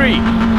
three.